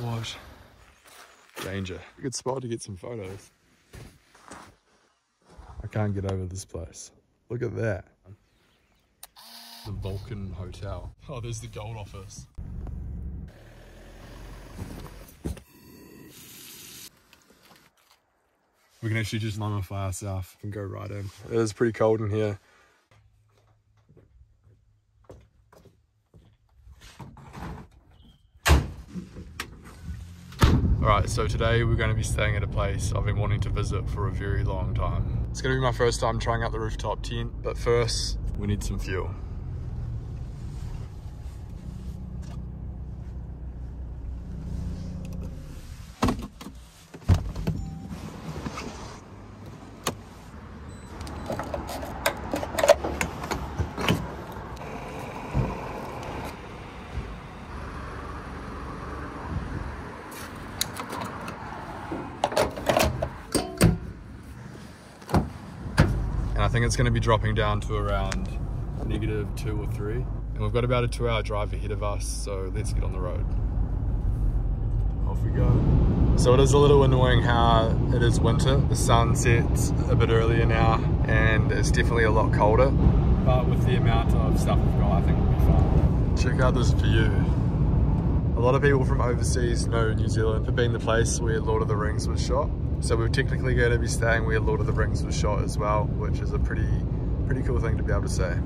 What? Danger. Good spot to get some photos. I can't get over this place. Look at that. The Vulcan Hotel. Oh, there's the gold office. We can actually just mummify ourselves and go right in. It is pretty cold in here. Alright, so today we're going to be staying at a place I've been wanting to visit for a very long time. It's going to be my first time trying out the rooftop tent, but first we need some fuel. Think it's going to be dropping down to around negative two or three. And we've got about a two hour drive ahead of us, so let's get on the road. Off we go. So it is a little annoying how it is winter. The sun sets a bit earlier now, and it's definitely a lot colder. But with the amount of stuff we've got, I think we'll be fine. Check out this view. Lot of people from overseas know New Zealand for being the place where Lord of the Rings was shot. So we're technically going to be staying where Lord of the Rings was shot as well, which is a pretty, pretty cool thing to be able to say.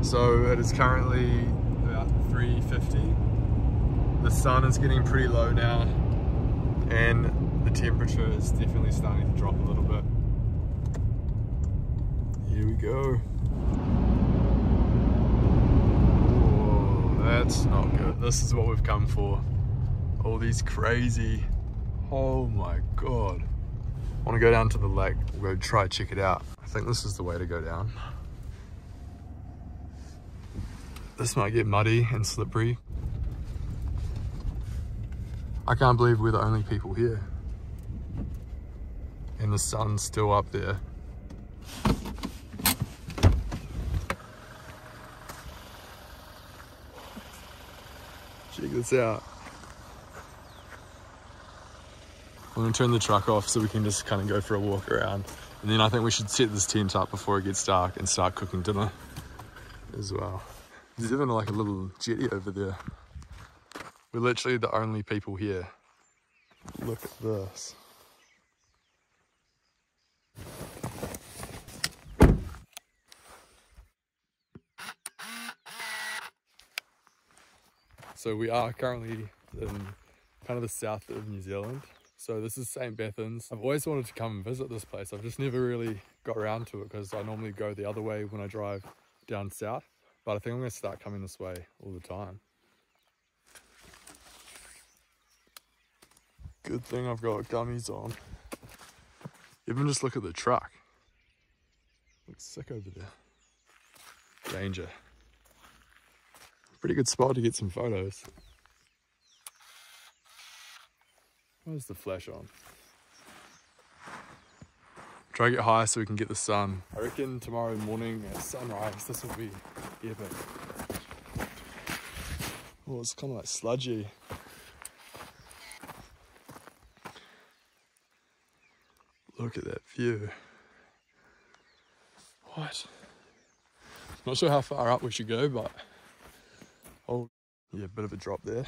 So it is currently about 3.50. The sun is getting pretty low now and the temperature is definitely starting to drop a little bit. Here we go. That's not good. This is what we've come for. All these crazy, oh my God. I want to go down to the lake. We'll go try check it out. I think this is the way to go down. This might get muddy and slippery. I can't believe we're the only people here. And the sun's still up there. Check this out. I'm gonna turn the truck off so we can just kind of go for a walk around. And then I think we should set this tent up before it gets dark and start cooking dinner as well. There's even like a little jetty over there. We're literally the only people here. Look at this. So we are currently in kind of the south of New Zealand. So this is St. Bathans. I've always wanted to come and visit this place. I've just never really got around to it because I normally go the other way when I drive down south. But I think I'm going to start coming this way all the time. Good thing I've got gummies on. Even just look at the truck. Looks sick over there. Danger. Pretty good spot to get some photos. Where's the flash on? Try to get high so we can get the sun. I reckon tomorrow morning at sunrise, this will be epic. Oh, it's kind of like sludgy. Look at that view. What? Not sure how far up we should go, but yeah, bit of a drop there.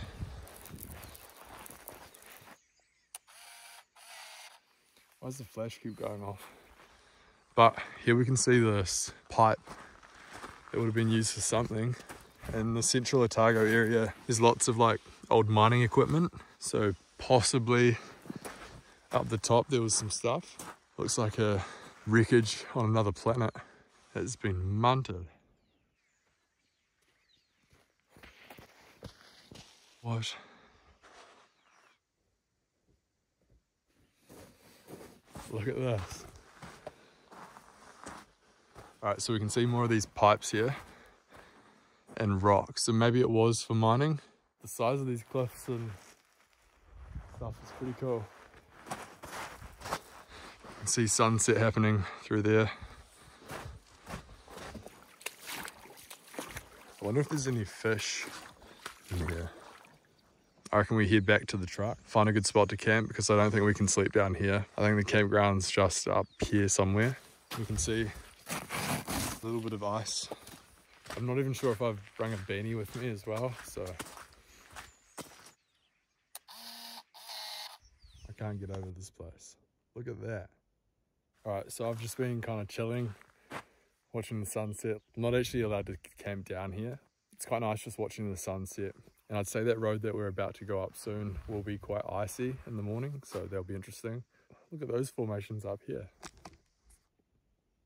Why does the flash keep going off? But here we can see this pipe that would have been used for something. And the central Otago area is lots of like old mining equipment. So possibly up the top there was some stuff. Looks like a wreckage on another planet It's been munted. What? Look at this. All right, so we can see more of these pipes here and rocks. So maybe it was for mining. The size of these cliffs and stuff is pretty cool. You can see sunset happening through there. I wonder if there's any fish in here. I reckon we head back to the truck, find a good spot to camp because I don't think we can sleep down here. I think the campground's just up here somewhere. You can see a little bit of ice. I'm not even sure if I've brought a beanie with me as well, so I can't get over this place. Look at that. All right, so I've just been kind of chilling, watching the sunset. I'm not actually allowed to camp down here. It's quite nice just watching the sunset. And I'd say that road that we're about to go up soon will be quite icy in the morning, so that'll be interesting. Look at those formations up here.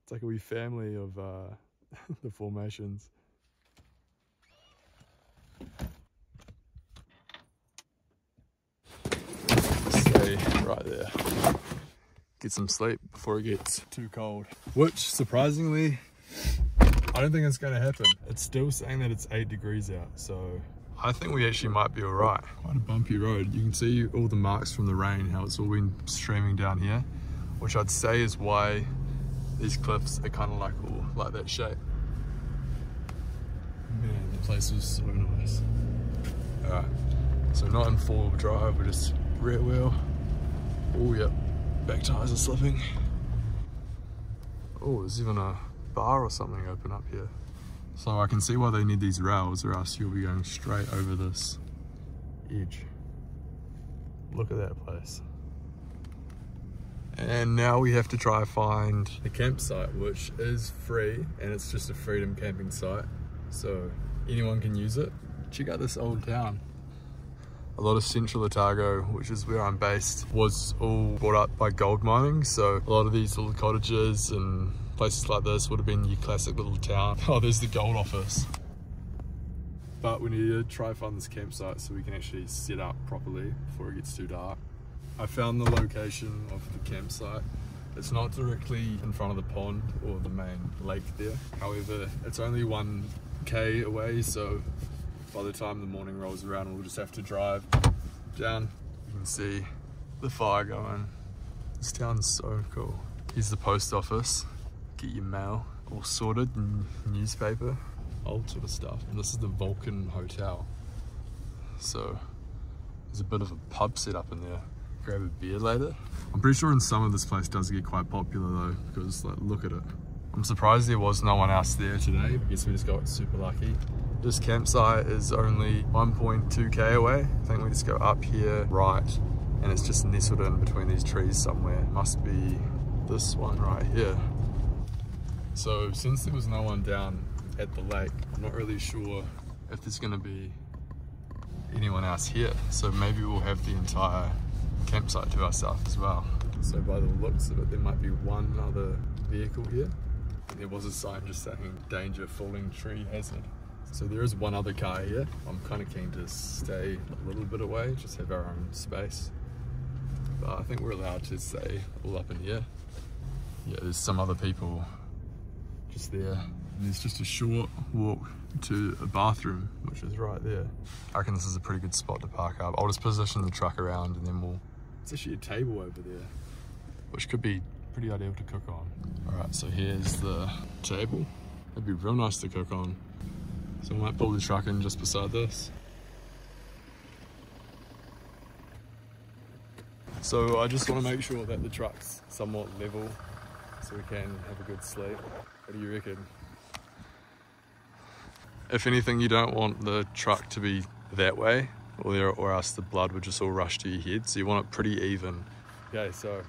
It's like a wee family of uh, the formations. Stay right there. Get some sleep before it gets too cold. Which, surprisingly, I don't think it's going to happen. It's still saying that it's 8 degrees out, so I think we actually might be alright. Quite a bumpy road. You can see all the marks from the rain, how it's all been streaming down here, which I'd say is why these cliffs are kind of like, oh, like that shape. Man, the place was so nice. Alright, so not in four-wheel drive, we're just rear wheel. Oh, yep, back tires are slipping. Oh, there's even a bar or something open up here. So I can see why they need these rails or else you'll be going straight over this edge. Look at that place. And now we have to try find the campsite, which is free and it's just a freedom camping site. So anyone can use it. Check out this old town. A lot of central Otago, which is where I'm based, was all brought up by gold mining. So a lot of these little cottages and places like this would have been your classic little town. Oh, there's the gold office. But we need to try find this campsite so we can actually set up properly before it gets too dark. I found the location of the campsite. It's not directly in front of the pond or the main lake there. However, it's only one K away, so by the time the morning rolls around, we'll just have to drive down. You can see the fire going. This town's so cool. Here's the post office. Get your mail all sorted, newspaper, old sort of stuff. And this is the Vulcan Hotel. So there's a bit of a pub set up in there. Grab a beer later. I'm pretty sure in summer this place does get quite popular though, because like, look at it. I'm surprised there was no one else there today. I guess we just got super lucky. This campsite is only 1.2k away. I think we just go up here right and it's just nestled in between these trees somewhere. Must be this one right here. So since there was no one down at the lake, I'm not really sure if there's gonna be anyone else here. So maybe we'll have the entire campsite to ourselves as well. So by the looks of it, there might be one other vehicle here. There was a sign just saying danger falling tree hazard. So there is one other car here. I'm kind of keen to stay a little bit away, just have our own space. But I think we're allowed to stay all up in here. Yeah, there's some other people there. And there's just a short walk to a bathroom, which is right there. I reckon this is a pretty good spot to park up. I'll just position the truck around and then we'll... It's actually a table over there, which could be pretty ideal to cook on. All right, so here's the table. It'd be real nice to cook on. So I might pull the truck in just beside this. So I just want to make sure that the truck's somewhat level so we can have a good sleep. What do you reckon? If anything, you don't want the truck to be that way or, there, or else the blood would just all rush to your head. So you want it pretty even. Okay, so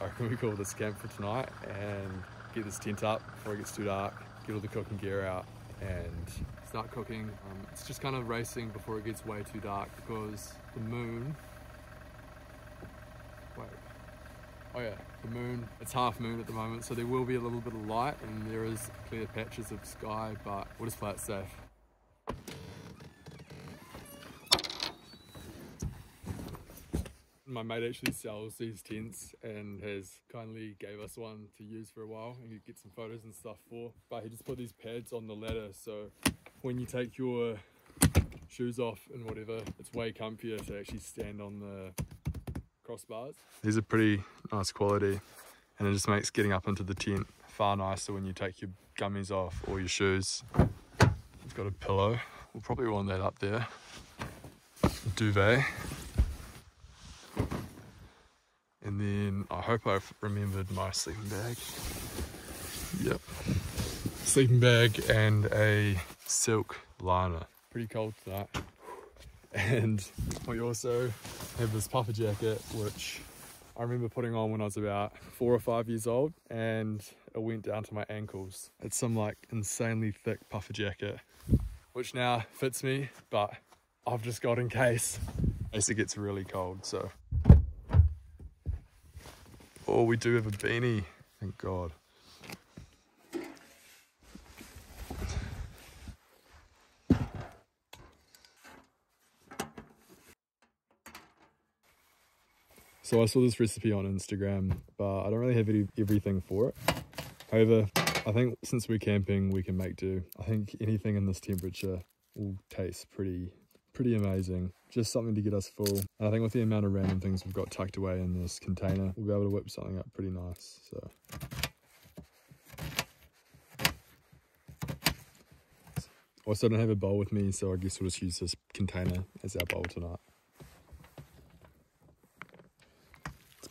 I reckon we call this camp for tonight and get this tent up before it gets too dark, get all the cooking gear out and start cooking. Um, it's just kind of racing before it gets way too dark because the moon, oh yeah, the moon, it's half moon at the moment, so there will be a little bit of light and there is clear patches of sky, but we'll just play it safe. My mate actually sells these tents and has kindly gave us one to use for a while and you get some photos and stuff for. But he just put these pads on the ladder so when you take your shoes off and whatever, it's way comfier to actually stand on the crossbars. These are pretty nice quality and it just makes getting up into the tent far nicer when you take your gummies off or your shoes. We've got a pillow. We'll probably want that up there. A duvet. And then I hope I've remembered my sleeping bag. Yep. Sleeping bag and a silk liner. Pretty cold tonight. And we also have this puffer jacket, which I remember putting on when I was about four or five years old and it went down to my ankles. It's some like insanely thick puffer jacket, which now fits me, but I've just got in case. Case it gets really cold, so. Oh, we do have a beanie, thank God. So I saw this recipe on Instagram, but I don't really have any, everything for it. However, I think since we're camping, we can make do. I think anything in this temperature will taste pretty, pretty amazing. Just something to get us full. And I think with the amount of random things we've got tucked away in this container, we'll be able to whip something up pretty nice. So. Also, I don't have a bowl with me, so I guess we'll just use this container as our bowl tonight.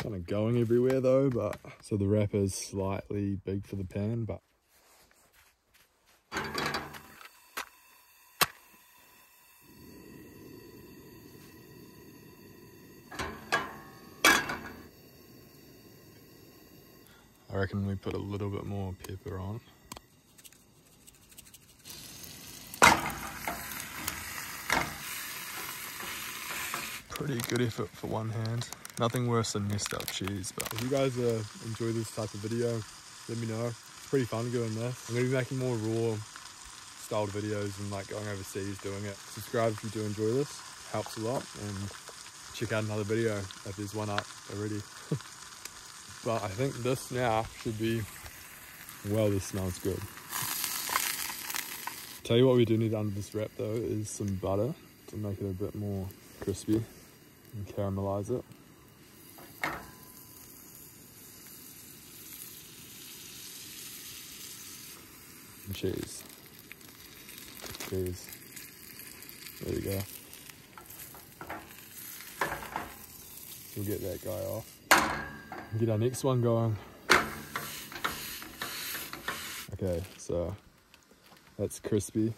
Kind of going everywhere though, but so the wrapper is slightly big for the pan, but I reckon we put a little bit more pepper on. Pretty good effort for one hand. Nothing worse than messed up cheese. But if you guys uh, enjoy this type of video, let me know. It's pretty fun doing this. I'm to be making more raw styled videos and like going overseas doing it. Subscribe if you do enjoy this. Helps a lot. And check out another video if there's one up already. but I think this now should be, well, this smells good. Tell you what we do need under this wrap though is some butter to make it a bit more crispy and caramelize it. and cheese. Cheese. There you go. We'll get that guy off. Get our next one going. Okay, so that's crispy.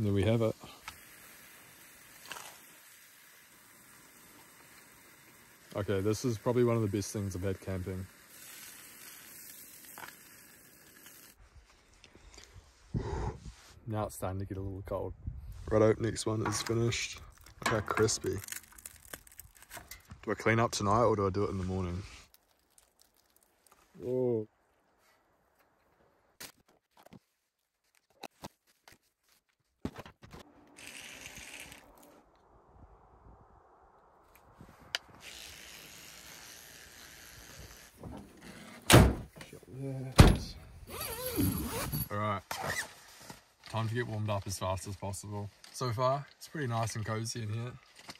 And there we have it. Okay, this is probably one of the best things I've had camping. Now it's starting to get a little cold. Righto, next one is finished. Look how crispy. Do I clean up tonight or do I do it in the morning? Oh. Alright, time to get warmed up as fast as possible. So far, it's pretty nice and cozy in here.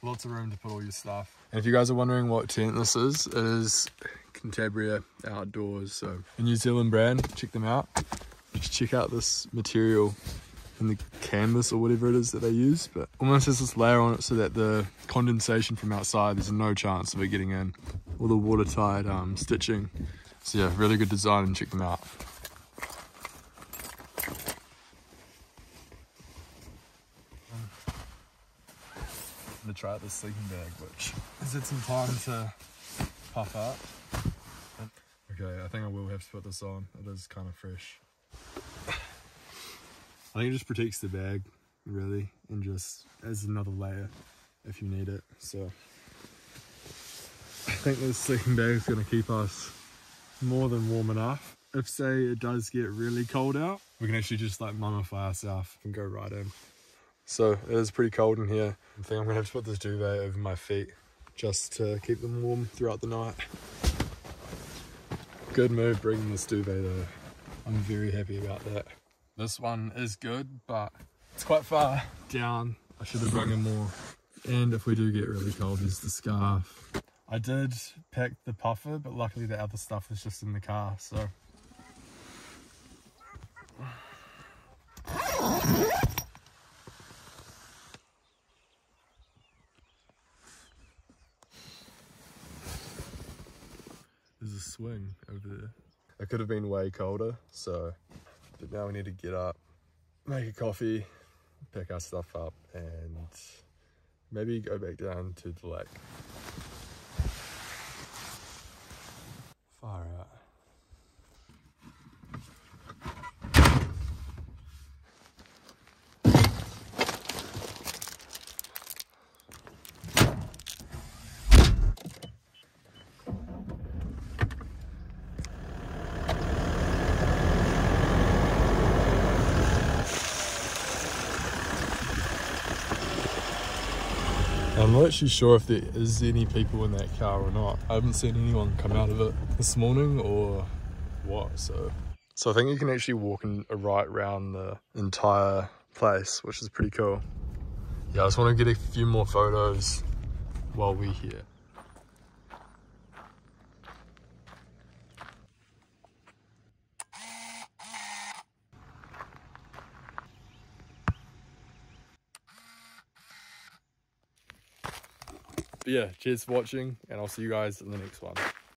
Lots of room to put all your stuff. And if you guys are wondering what tent this is, it is Cantabria Outdoors. So a New Zealand brand, check them out. Just check out this material and the canvas or whatever it is that they use, but almost has this layer on it so that the condensation from outside, there's no chance of it getting in. All the watertight um, stitching. So yeah, really good design and check them out. I'm gonna try out this sleeping bag, which has had some time to puff up. Okay, I think I will have to put this on. It is kind of fresh. I think it just protects the bag, really, and just as another layer if you need it. So I think this sleeping bag is going to keep us more than warm enough. If say it does get really cold out, we can actually just like mummify ourselves and go right in. So it is pretty cold in here. I think I'm gonna have to put this duvet over my feet just to keep them warm throughout the night. Good move bringing this duvet though. I'm very happy about that. This one is good, but it's quite far down. I should have brought in more. And if we do get really cold, there's the scarf. I did pick the puffer, but luckily the other stuff is just in the car, so. There's a swing over there. It could have been way colder, so, but now we need to get up, make a coffee, pack our stuff up, and maybe go back down to the lake. I'm not actually sure if there is any people in that car or not. I haven't seen anyone come out of it this morning or what, so. So I think you can actually walk in uh, right round the entire place, which is pretty cool. Yeah, I just want to get a few more photos while we're here. But yeah, cheers for watching, and I'll see you guys in the next one.